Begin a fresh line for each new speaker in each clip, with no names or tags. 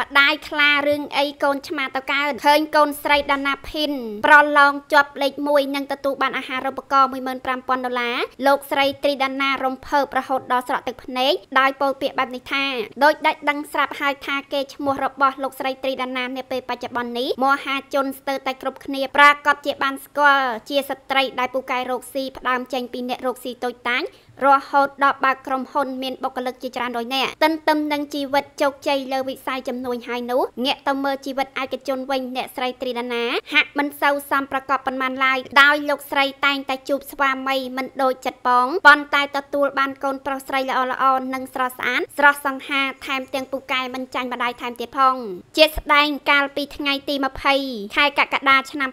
ម្ដាយខ្លារឿងអីកូនឆ្មាទៅកើឃើញកូនស្រីដាណាភិនប្រឡងជាប់លេខ1និងទទួលបានអាហារូបករណ៍15000ដុល្លារលោកស្រីត្រីដាណារំភើបរហូតដល់ស្រក់ទឹកភ្នែកដោយពោលពាក្យបែបនេះថាដោយដាច់ដឹងស្រាប់ហើយថាគេឈ្មោះរបស់លោកស្រីត្រីដាណានាពេលបច្ចុប្បន្ននេះមហាជនស្ទើរតែគ្រប់គ្នាប្រាកដជាបានស្គាល់ជាស្ត្រីដែលពូកែរោគស៊ីផ្ដើមចេញពីអ្នករោគស៊ីតូចតាចរហូតដល់បើកក្រុមហ៊ុនមានបុគ្គលិកជាច្រើនរយនាក់ទន្ទឹមនឹងជីវិតជោគជ័យលើវិស័យចំនួនហើយនោះងាកទៅមើលជីវិតឯកជនវិញអ្នកស្រីត្រីដាណាហាក់មិនសូវសមប្រកបប៉ុន្មានឡើយដោយលោកស្រីតែងតែជួបស្វាមីមិនដូចចិត្តបងប៉ុន្តែទទួលបានកូនប្រុសស្រីល្អល្អនិងស្រស់ស្អាតស្រស់សង្ហាថែមទាំងពូកែមិនចាញ់ម្ដាយថែមទៀតផងជាស្ដែងកាលពីថ្ងៃទី20ខែកក្កដាឆ្នាំ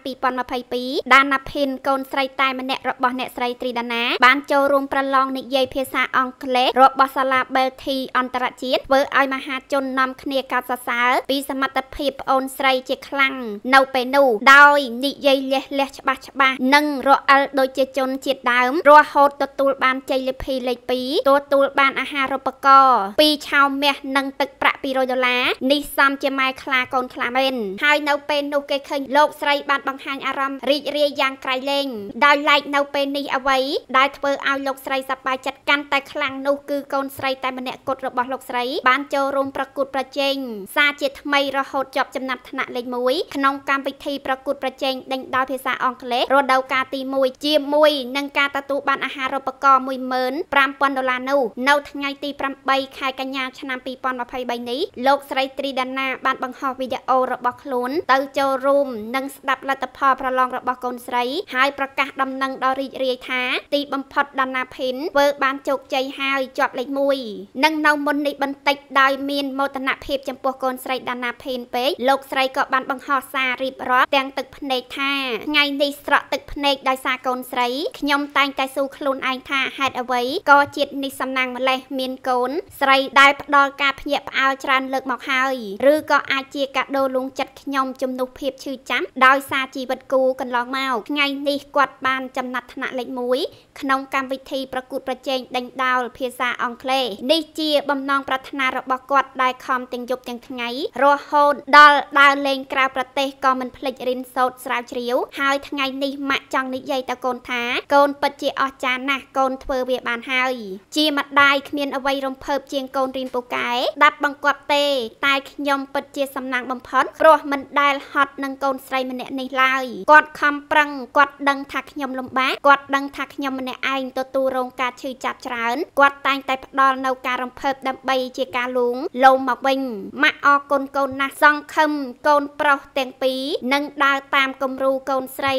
2022ដាណាភិនកូនស្រីតែម្នាក់របស់អ្នកស្រីត្រីដាណាបានចូលរួមប្រឡងនិយាយភាសាអង់គ្លេសរបស់សាលា Belty អន្តរជាតិធ្វើឲ្យមហាជននាំគ្នាកោតសរសើរពីសមត្ថភាពប្អូនស្រីជាខ្លាំងនៅពេលនោះដោយនិយាយលះលះច្បាស់ច្បាស់និងរអិលដូចជាជនជាតិដើមរហូតទទួលបានជ័យលាភីលេខ2ទទួលបានអាហារូបករណ៍ពីឆោមាសនិងទឹកប្រាក់200ដុល្លារនេះសំជាម៉ែខ្លាកូនខ្លាមែនហើយនៅពេលនោះគេឃើញលោកស្រីបានបង្ហាញអារម្មណ៍រីករាយយ៉ាងក្រៃលែងដោយឡែកនៅពេលនេះអ្វីដែលធ្វើឲ្យលោកស្រីសប្បាយចិត្តកាន់តែខ្លាំងនោះគឺកូនស្រីតែម្នាក់គត់របស់លោកស្រីបានចូលរួមប្រកួតប្រជែងសារជាថ្មីរហូតជាប់ចំណាត់ថ្នាក់លេខ1ក្នុងកម្មវិធីប្រកួតប្រជែងដេញដោលភាសាអង់គ្លេសរដូវកាលទី1ជាមួយនឹងការទទួលបានអាហារូបករណ៍15000ដុល្លារនោះនៅថ្ងៃទី8ខែកញ្ញាឆ្នាំ2023នេះលោកស្រីត្រីដាណាបានបង្ហោះវីដេអូរបស់ខ្លួនទៅចូលរួមនិងស្ដាប់លទ្ធផលប្រឡងរបស់កូនស្រីហើយប្រកាសដំណឹងដល់រីករាយថាទីបំផុតដាណាភិនធ្វើបានជោគជ័យហើយជាប់លេខ1និងនៅមុននេះបន្តិចដោយមានមោទនភាពចំពោះកូនស្រីដាណាភិនពេកលោកស្រីក៏បានបង្ហោះសាររៀបរាប់ទាំងទឹកភ្នែកថាថ្ងៃនេះស្រក់ទឹកភ្នែកដោយសារកូនស្រីខ្ញុំតែងតែស៊ូខ្លួនឯងថាហេតុអ្វីក៏ជាតិនេះសំណាងម្លេះមានកូន ស្រីដែលផ្ដល់ការភ្ញាក់ផ្អើលច្រើនលើកមកហើយឬក៏អាចជាកាដូលួងចិត្តខ្ញុំជំនួសភាពឈឺចាំដោយសារជីវិតគូកន្លងមកថ្ងៃនេះគាត់បានចំណាត់ថ្នាក់លេខ1ក្នុងកម្មវិធីប្រកួតប្រជែងដេញដោលភាសាអង់គ្លេសនេះជាបំណងប្រាថ្នារបស់គាត់ដែលខំទាំងយប់ទាំងថ្ងៃរហូតដល់ដើរលេងក្រៅប្រទេសក៏មិនភ្លេចរៀនសូត្រស្រាវជ្រាវហើយថ្ងៃនេះម៉ាក់ចង់និយាយទៅកូនថា កូនពិតជាអស្ចារ្យណាស់កូនធ្វើវាបានហើយជាម្ដាយគ្មានអ្វីរំភើបជាងកូនរៀនពូកែដាប់បង្គាប់ទេ តែខ្ញុំពិតជាសំណាងបំផុតព្រោះមិនដែលហត់នឹងកូនស្រីម្នាក់នេះឡើយគាត់ខំប្រឹងគាត់ដឹងថាខ្ញុំលំបាកគាត់ដឹងថាខ្ញុំម្នាក់ឯងទទួលរងការឈឺចាប់ច្រើនគាត់តែងតែផ្ដល់នៅការរំភើបដើម្បីជាការលួងលោមមកវិញម៉ាក់អរគុណកូនណាស់សង្ឃឹមកូនប្រុសទាំងពីរនឹងដើរតាមគំរូកូនស្រី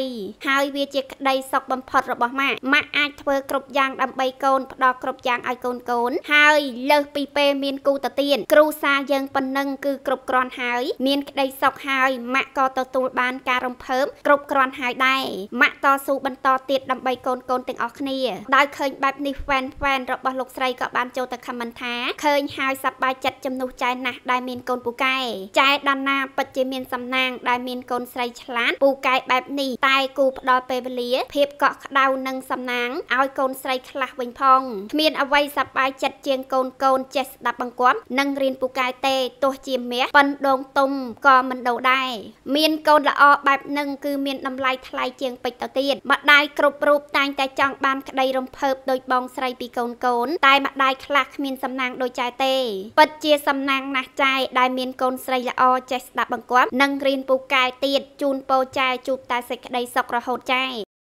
ហើយវាជាក្តីសុខបំផុតរបស់ម៉ាក់ម៉ាក់អាចធ្វើគ្រប់យ៉ាងដើម្បីកូនផ្ដល់គ្រប់យ៉ាងឲ្យកូនកូន ហើយលើសពីពេលមានគូទៅទៀតគ្រូសាយើងប៉ុណ្ណឹងគឺគ្រប់គ្រាន់ហើយ មានក្តីសុខហើយម៉ាក់ក៏ទទួលបានការរំភើបគ្រប់គ្រាន់ហើយដែរម៉ាក់តស៊ូបន្តទៀតដើម្បីកូនកូនទាំងអស់គ្នាដោយឃើញបែបនេះហ្វេនហ្វេនរបស់លោកស្រីក៏បានចូលទៅខមមិនថាឃើញហើយសប្បាយចិត្តជំនួសចែណាស់ដែលមានកូនពូកែចែដាណាពិតជាមានសំណាងដែលមានកូនស្រីឆ្លាតពូកែបែបនេះតែគូផ្ដល់ពេលវេលា ភាពកក់ក្ដៅនិងសំណាងឲ្យកូនស្រីខ្លះវិញផងគ្មានអ្វីសប្បាយចិត្តជាងកូនកូនចេះស្ដាប់បង្គាប់និងរៀនពូកែទេទោះជាមាសប៉ុនដងទុំក៏មិនដូរដែរមានកូនល្អបែបនឹងគឺមានតម្លៃថ្លៃជាងពេជ្រទៅទៀតម្ដាយគ្រប់រូបតែងតែចង់បានក្តីរំភើបដោយបងស្រីពីកូនកូនតែម្ដាយខ្លះគ្មានសំណាងដូចចែទេពិតជាសំណាងណាស់ចែដែលមានកូនស្រីល្អចេះស្ដាប់បង្គាប់និងរៀនពូកែទៀតជូនពោចែជួបតែសេចក្តីសុខរហូតចែ